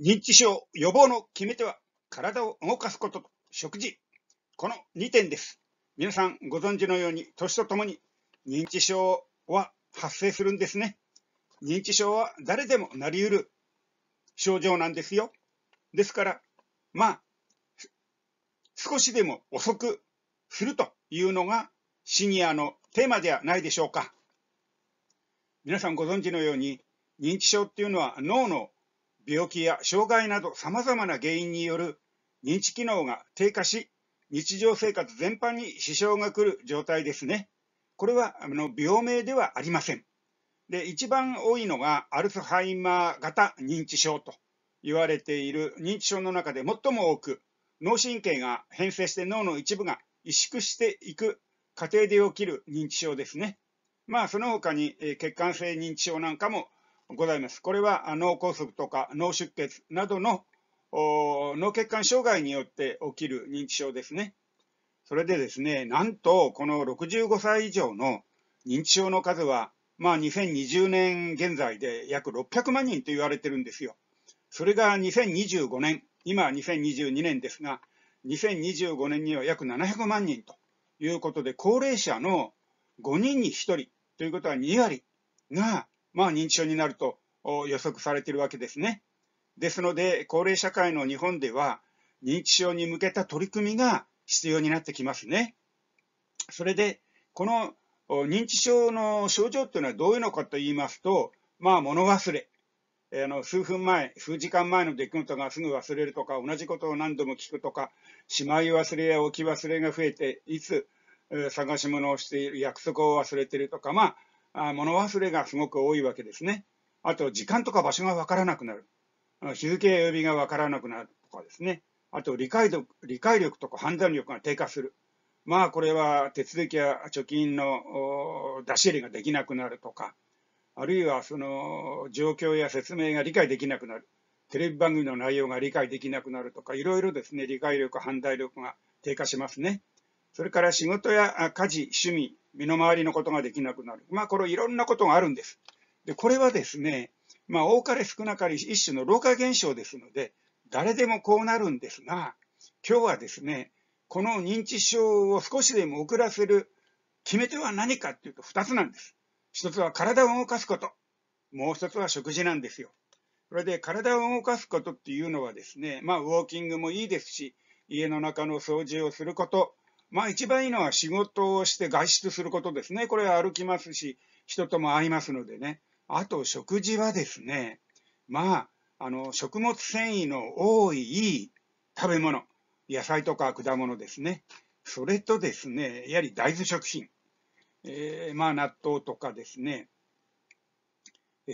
認知症予防の決め手は体を動かすことと食事。この2点です。皆さんご存知のように年とともに認知症は発生するんですね。認知症は誰でもなり得る症状なんですよ。ですから、まあ、少しでも遅くするというのがシニアのテーマではないでしょうか。皆さんご存知のように認知症っていうのは脳の病気や障害など様々な原因による認知機能が低下し、日常生活全般に支障が来る状態ですね。これはあの病名ではありません。で、一番多いのがアルツハイマー型認知症と言われている認知症の中で最も多く、脳神経が変性して脳の一部が萎縮していく過程で起きる認知症ですね。まあ、その他に血管性認知症なんかもございます。これは脳梗塞とか脳出血などの脳血管障害によって起きる認知症ですね。それでですね、なんとこの65歳以上の認知症の数は、まあ2020年現在で約600万人と言われてるんですよ。それが2025年、今は2022年ですが、2025年には約700万人ということで、高齢者の5人に1人ということは2割がまあ、認知症になると予測されているわけですね。ですので、高齢社会の日本では、認知症に向けた取り組みが必要になってきますね。それで、この認知症の症状っていうのはどういうのかと言いますと、まあ、物忘れ。あの数分前、数時間前の出来事がすぐ忘れるとか、同じことを何度も聞くとか、しまい忘れや置き忘れが増えて、いつ探し物をしている、約束を忘れているとか、ま、あ物忘れがすごく多いわけですね。あと、時間とか場所がわからなくなる。日付や曜日がわからなくなるとかですね。あと理解力、理解力とか判断力が低下する。まあ、これは手続きや貯金の出し入れができなくなるとか、あるいはその状況や説明が理解できなくなる。テレビ番組の内容が理解できなくなるとか、いろいろですね、理解力、判断力が低下しますね。それから仕事や家事、趣味、身の回りのことができなくなる。まあ、これいろんなことがあるんです。で、これはですね、まあ、多かれ少なかれ一種の老化現象ですので、誰でもこうなるんですが、今日はですね、この認知症を少しでも遅らせる決め手は何かっていうと2つなんです。1つは体を動かすこと。もう1つは食事なんですよ。それで体を動かすことっていうのはですね、まあウォーキングもいいですし、家の中の掃除をすること、まあ一番いいのは仕事をして外出することですね。これは歩きますし、人とも会いますのでね。あと食事はですね、まあ、あの、食物繊維の多い食べ物、野菜とか果物ですね。それとですね、やはり大豆食品。えー、まあ納豆とかですね、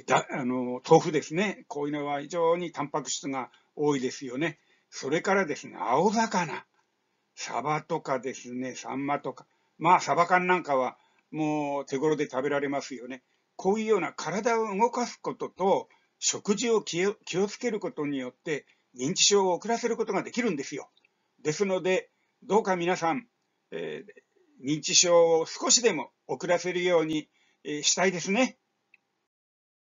だあの豆腐ですね。こういうのは非常にタンパク質が多いですよね。それからですね、青魚。サバとかですね、サンマとか、まあ、サバ缶なんかはもう手頃で食べられますよね。こういうような体を動かすことと、食事を気を気をつけることによって、認知症を遅らせることができるんですよ。ですので、どうか皆さん、えー、認知症を少しでも遅らせるように、えー、したいですね。